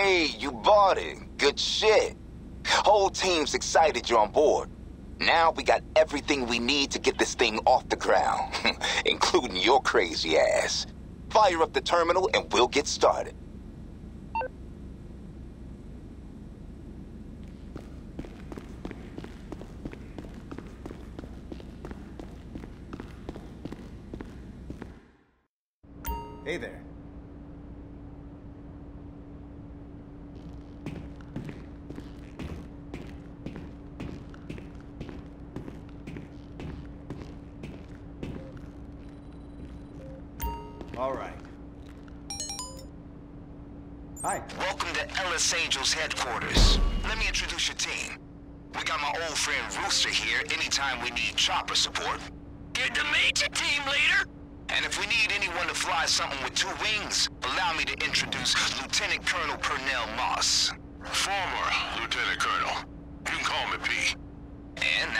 Hey, you bought it. Good shit. Whole team's excited you're on board. Now we got everything we need to get this thing off the ground, including your crazy ass. Fire up the terminal and we'll get started.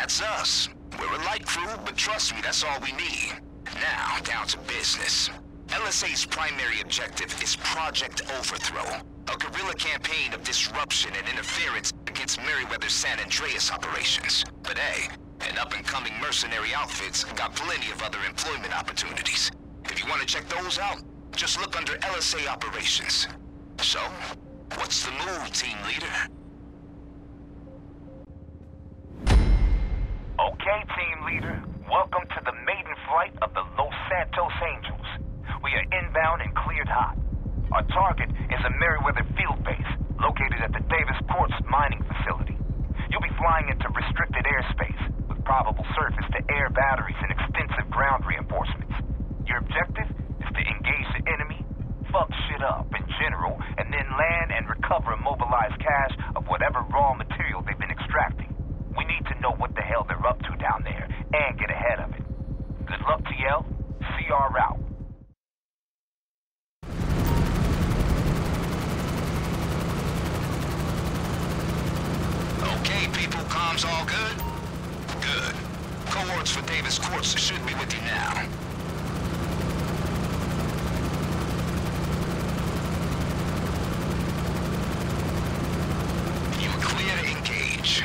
That's us. We're a light crew, but trust me, that's all we need. Now, down to business. LSA's primary objective is Project Overthrow, a guerrilla campaign of disruption and interference against Merryweather's San Andreas operations. But hey, an up-and-coming mercenary outfit's got plenty of other employment opportunities. If you want to check those out, just look under LSA Operations. So, what's the move, team leader? Okay, team leader. Welcome to the maiden flight of the Los Santos Angels. We are inbound and cleared hot. Our target is a Merryweather field base located at the Davis Quartz mining facility. You'll be flying into restricted airspace with probable surface-to-air batteries and extensive ground reinforcements. Your objective is to engage the enemy, fuck shit up in general, and then land and recover and mobilize cache of whatever raw material they've been extracting. We need to know what the hell they're up to down there and get ahead of it. Good luck, TL. CR out. Okay, people, comms all good? Good. Cohorts for Davis Quartz should be with you now. You were clear to engage.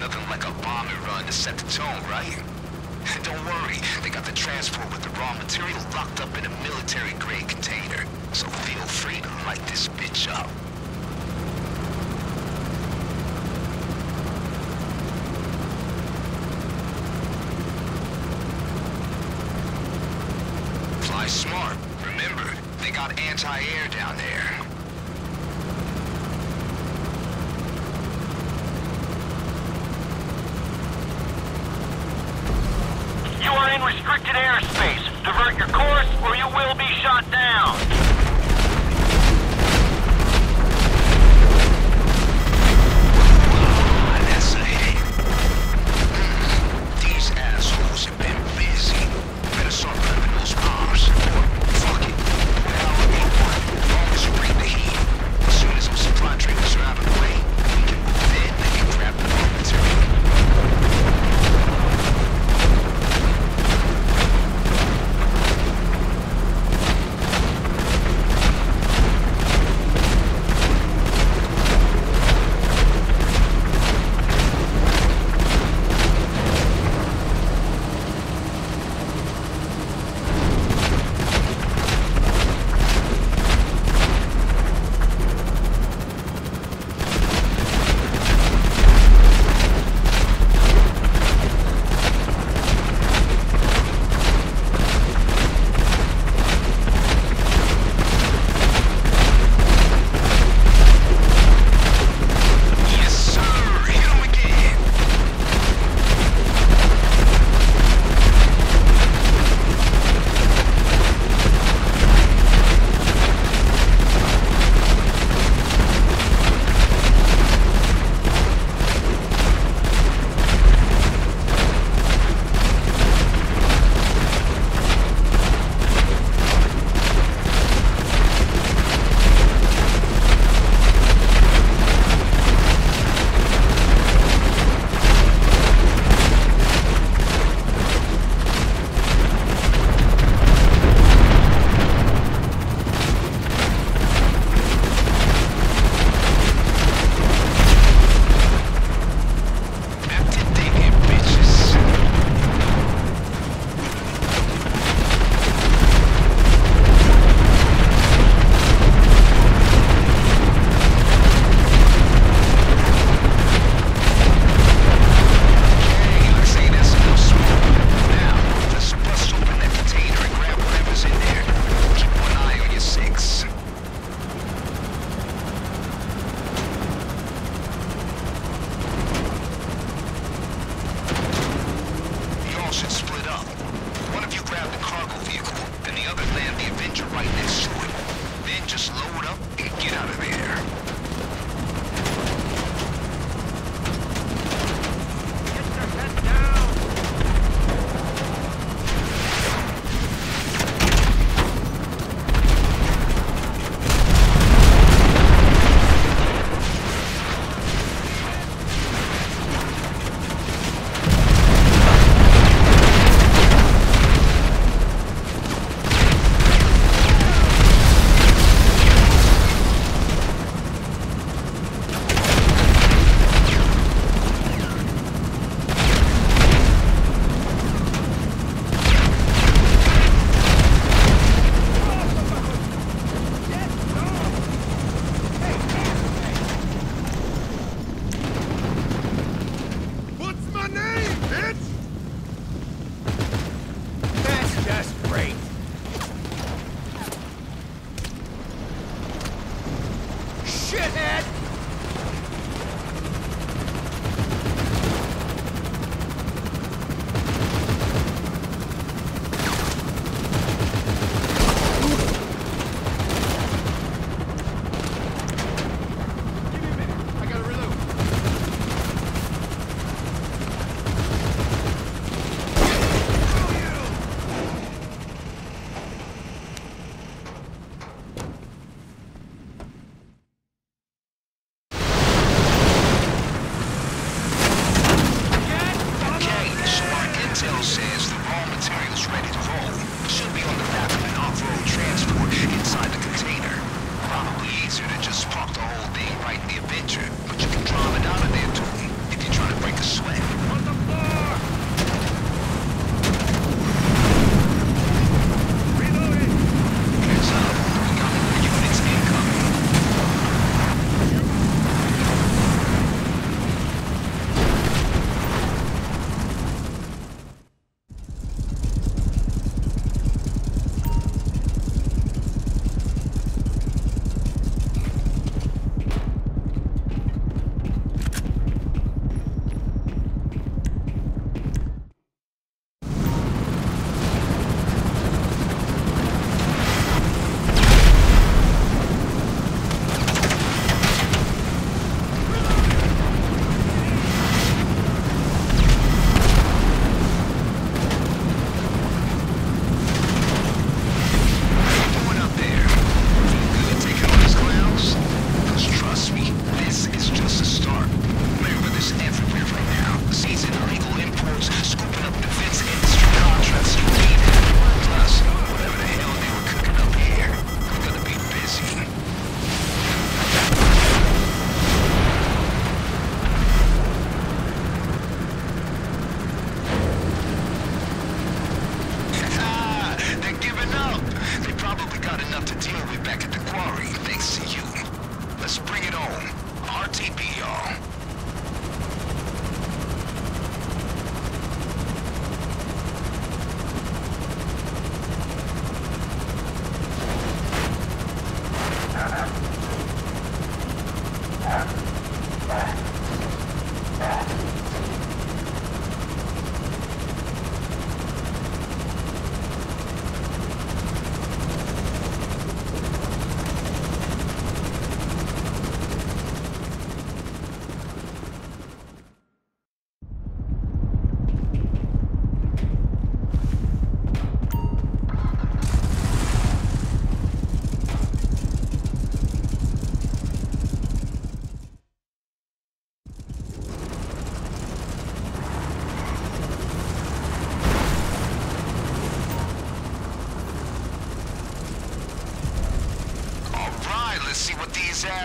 Nothing like a run to set the tone, right? Don't worry, they got the transport with the raw material locked up in a military-grade container. So feel free to light this bitch up. Fly smart. Remember, they got anti-air down there. You are in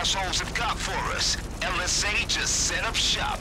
assholes have got for us. LSA just set up shop.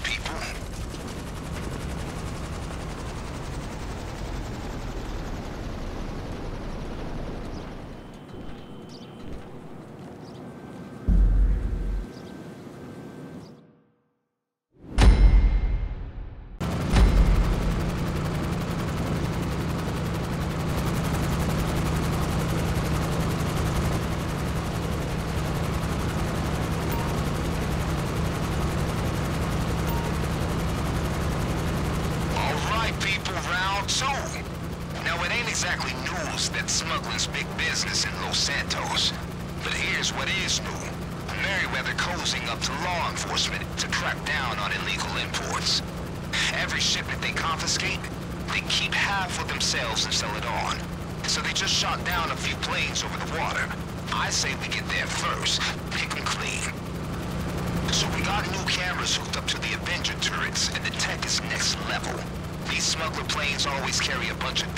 Over the water. I say we get there first, pick them clean. So we got new cameras hooked up to the Avenger turrets, and the tech is next level. These smuggler planes always carry a bunch of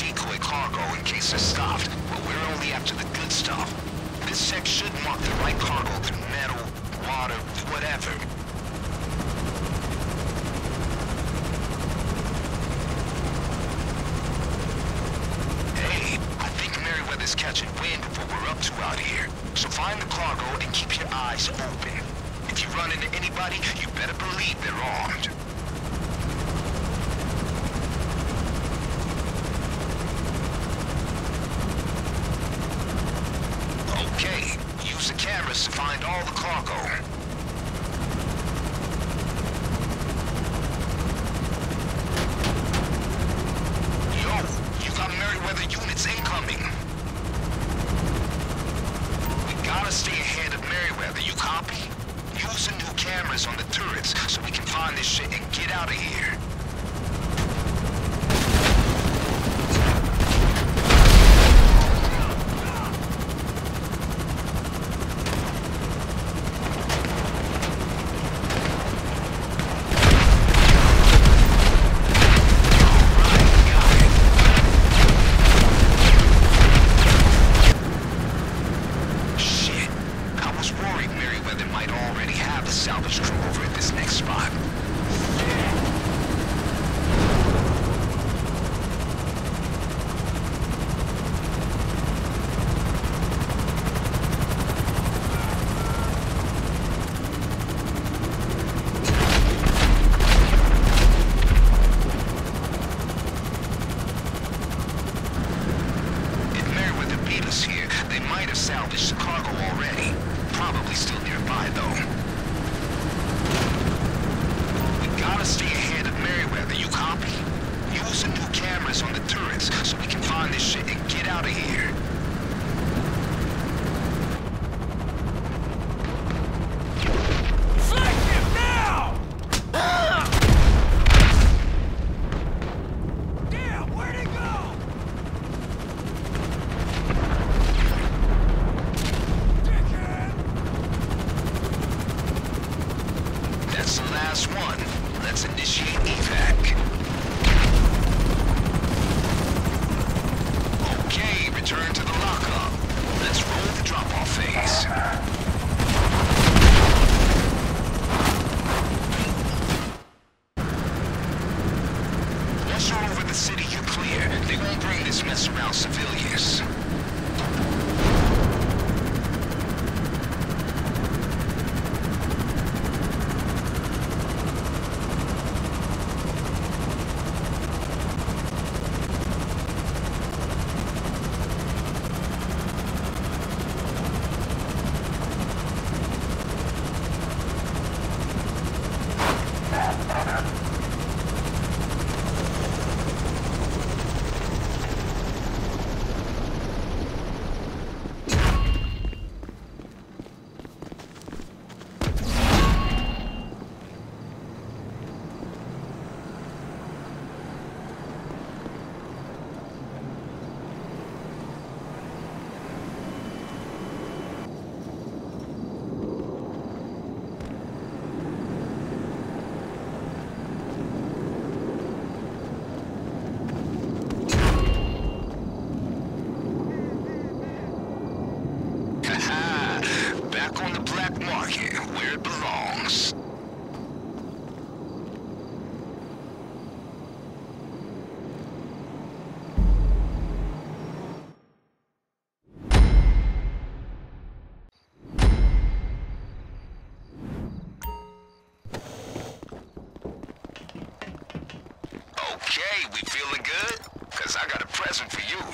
present for you.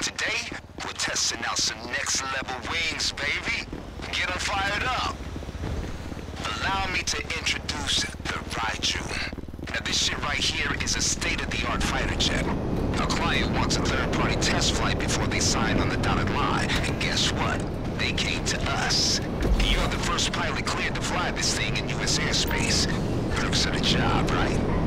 Today, we're testing out some next level wings, baby. Get them fired up. Allow me to introduce the Raiju. Now this shit right here is a state-of-the-art fighter jet. Our client wants a third-party test flight before they sign on the dotted line. And guess what? They came to us. You're the first pilot cleared to fly this thing in U.S. airspace. Perks of the job, right?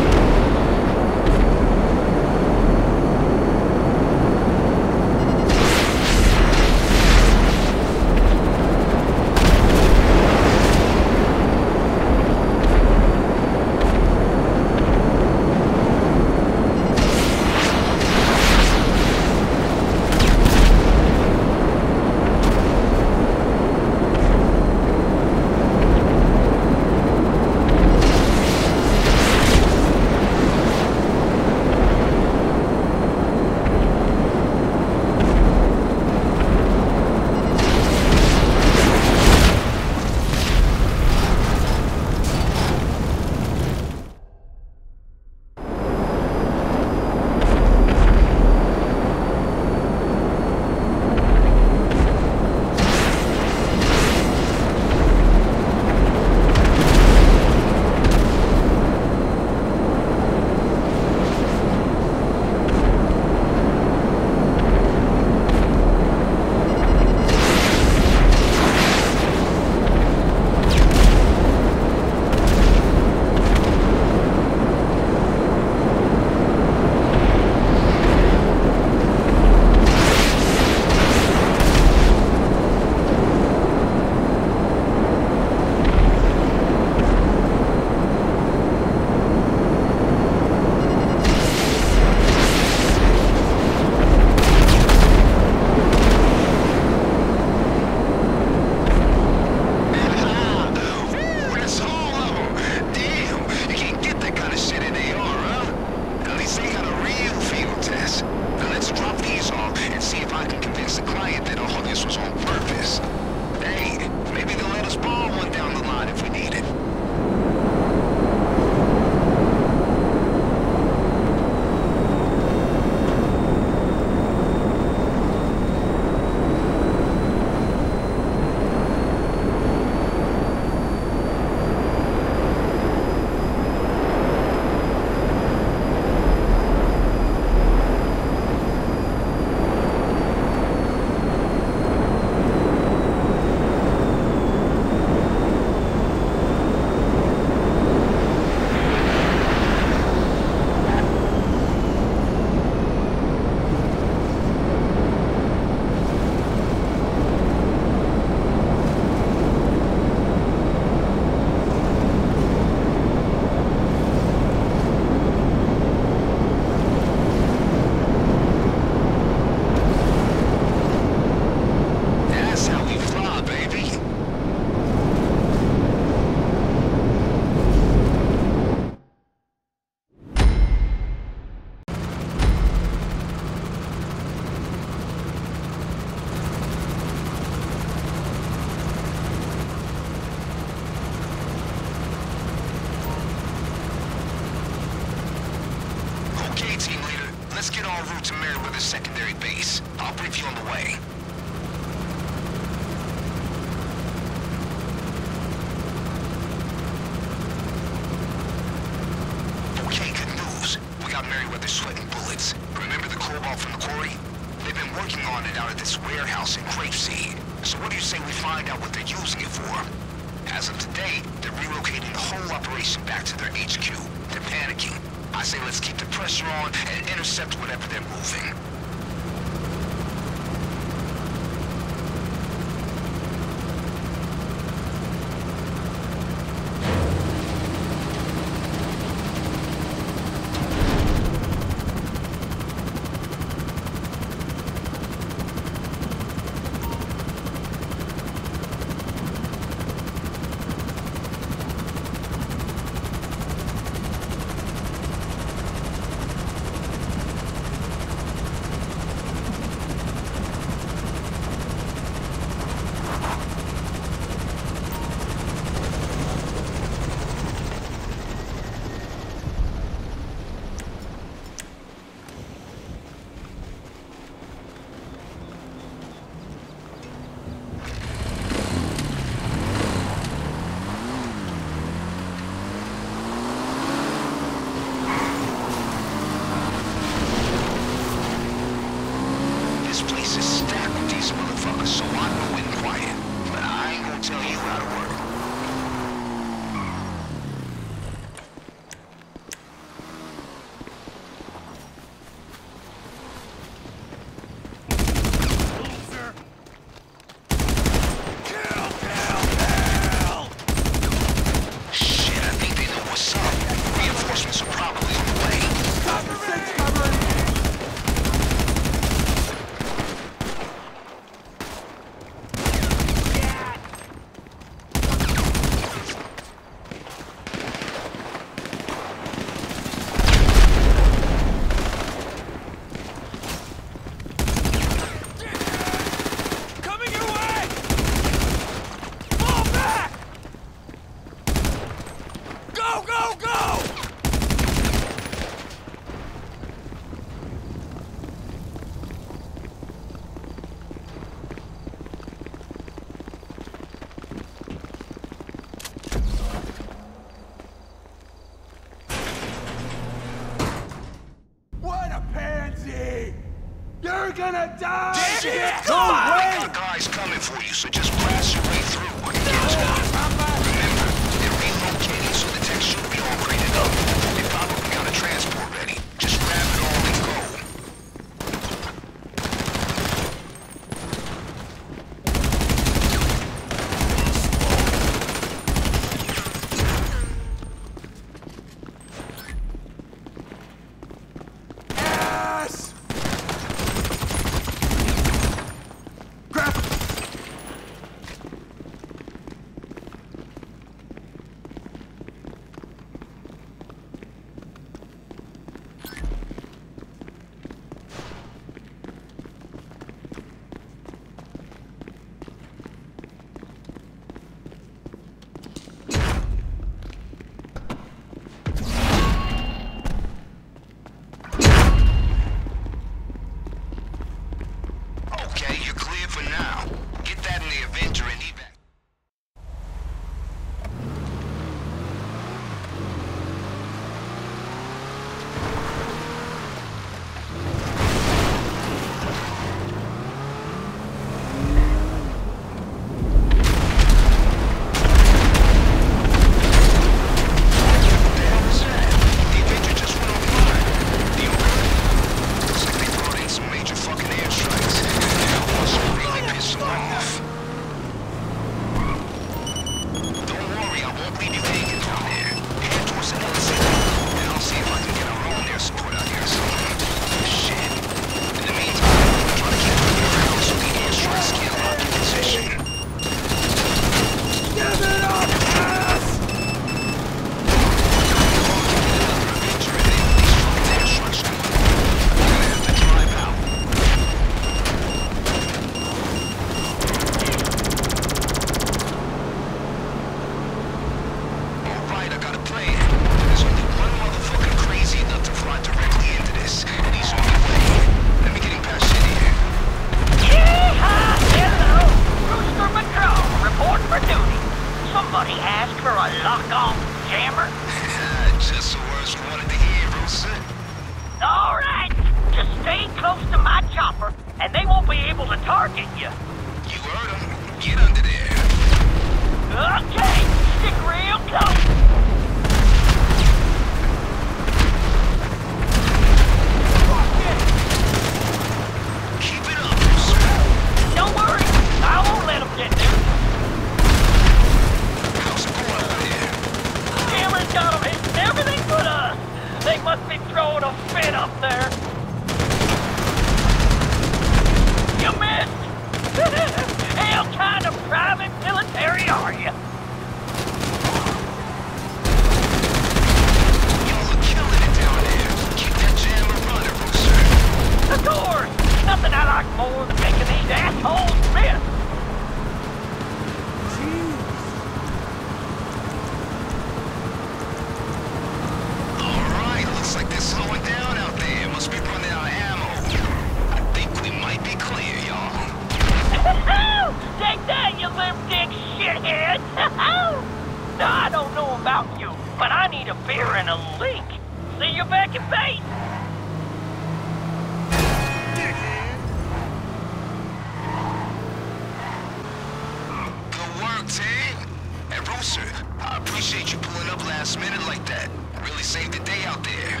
I appreciate you pulling up last minute like that. Really saved the day out there.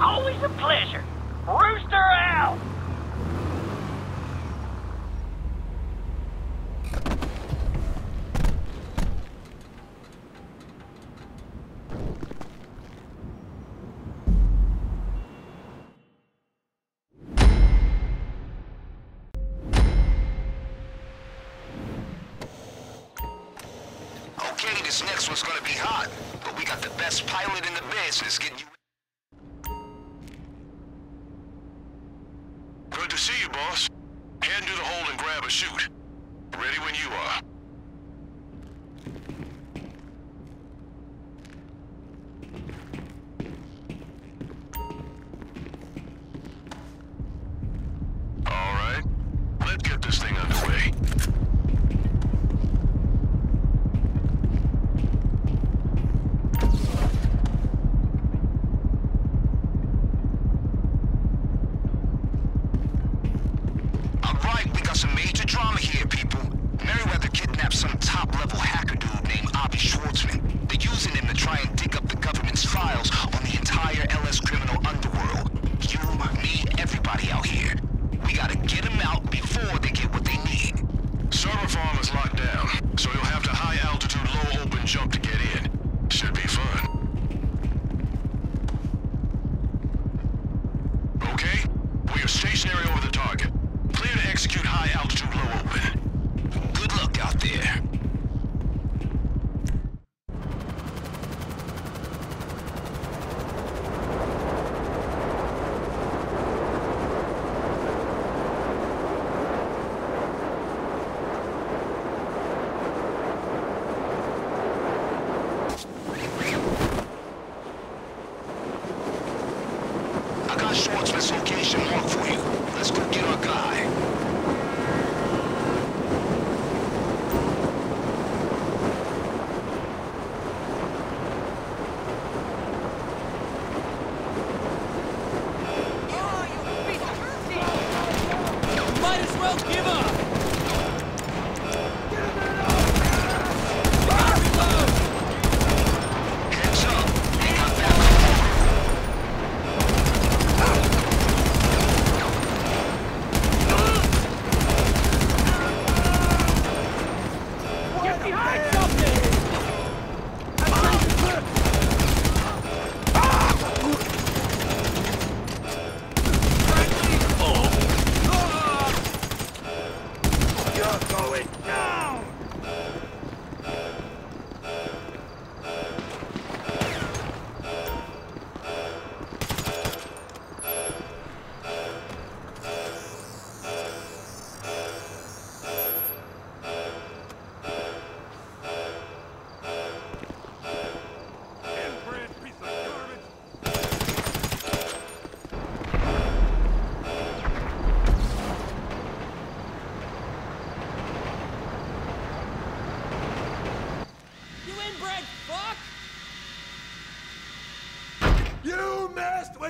Always a pleasure. Rooster out!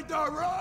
the room!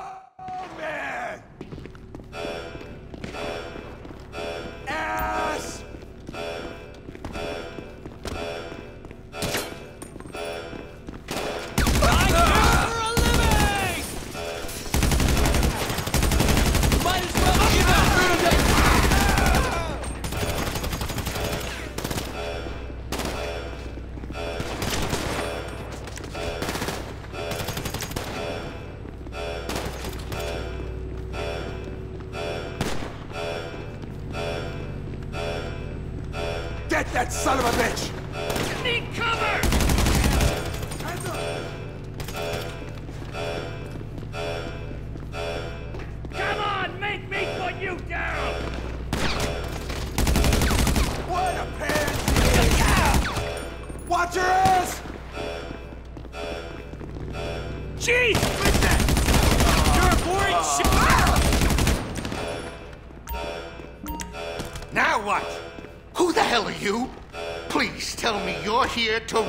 to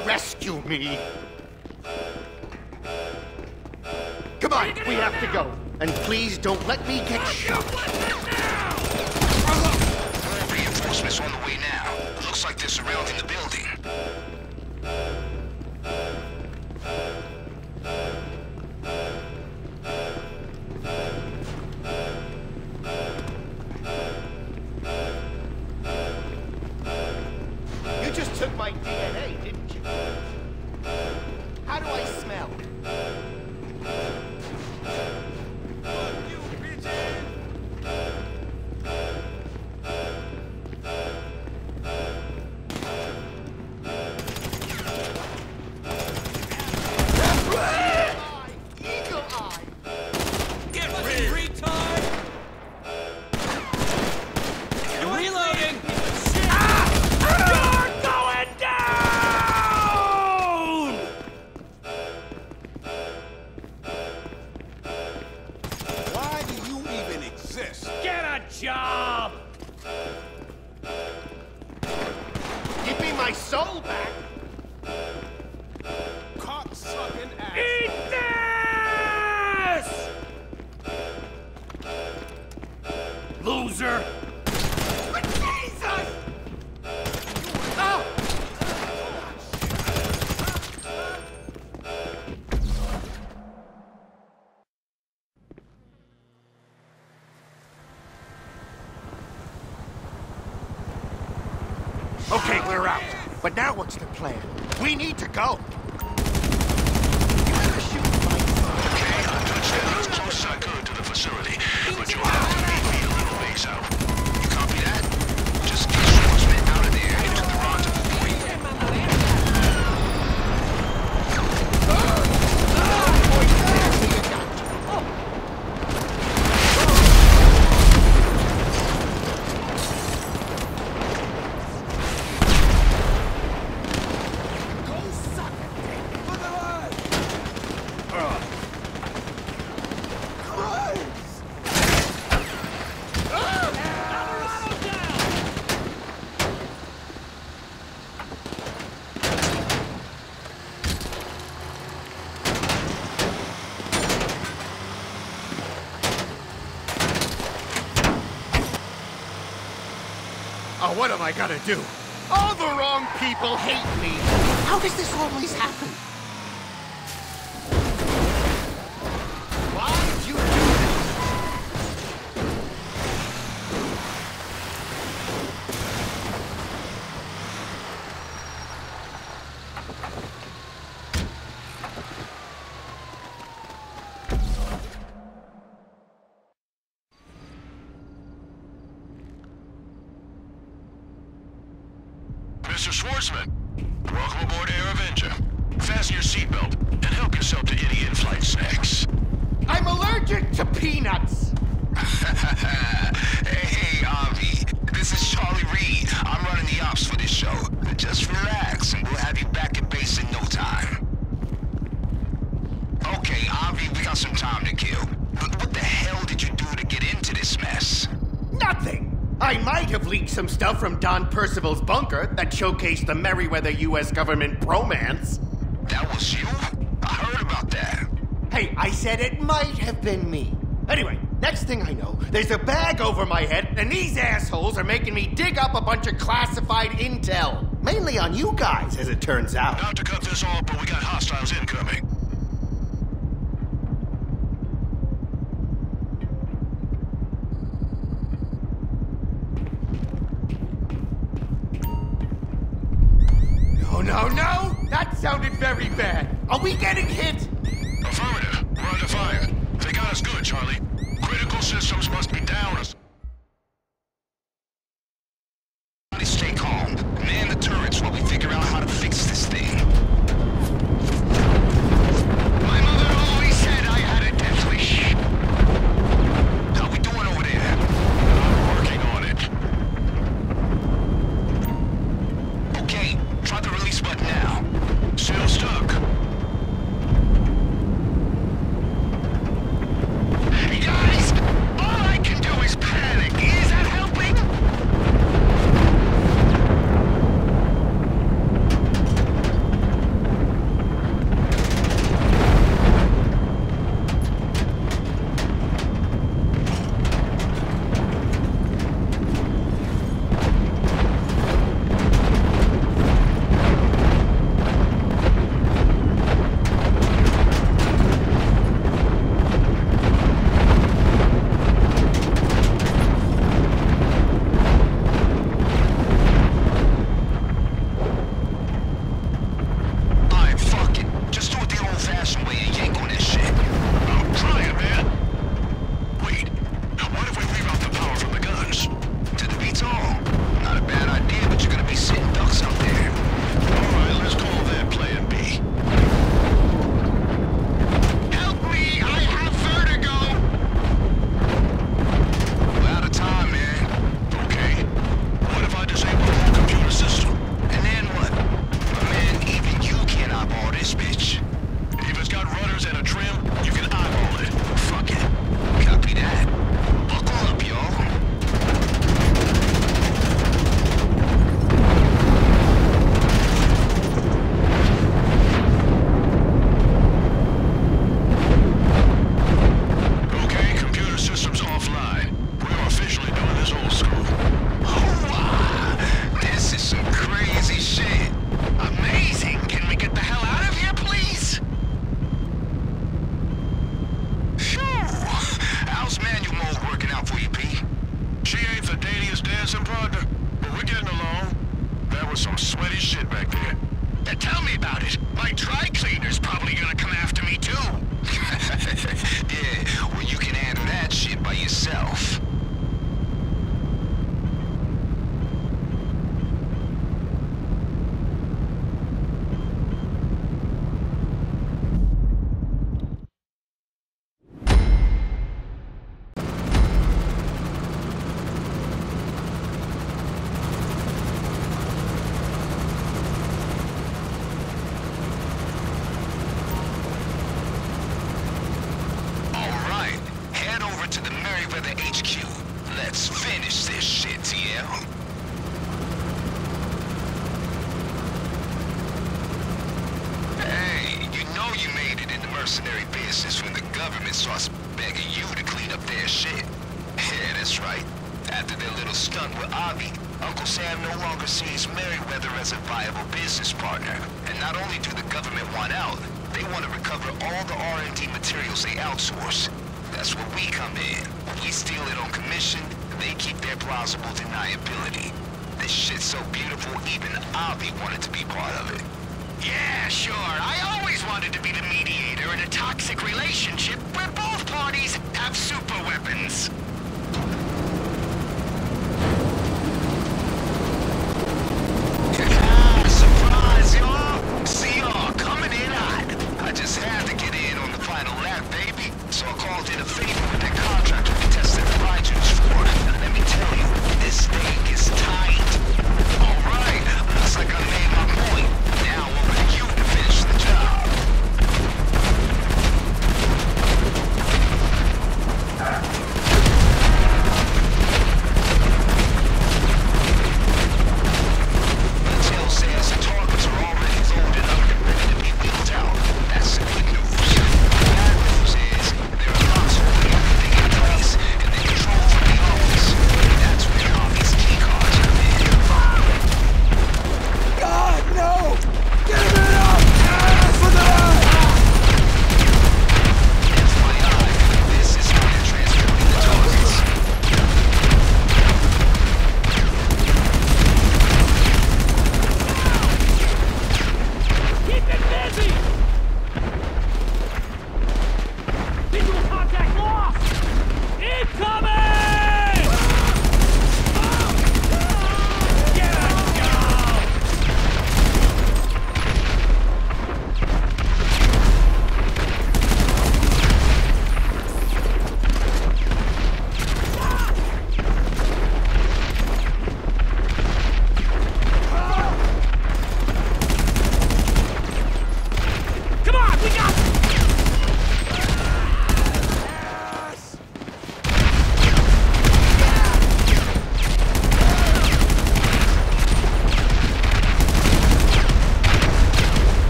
But now what's the plan? We need to go. what am I gonna do? All the wrong people hate me. How does this always happen? stuff from Don Percival's bunker that showcased the Merryweather U.S. government bromance. That was you? I heard about that. Hey, I said it might have been me. Anyway, next thing I know, there's a bag over my head, and these assholes are making me dig up a bunch of classified intel. Mainly on you guys, as it turns out. Not to cut this off, but we got hostiles incoming.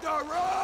The wrong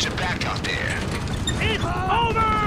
bunch your back out there. It's over!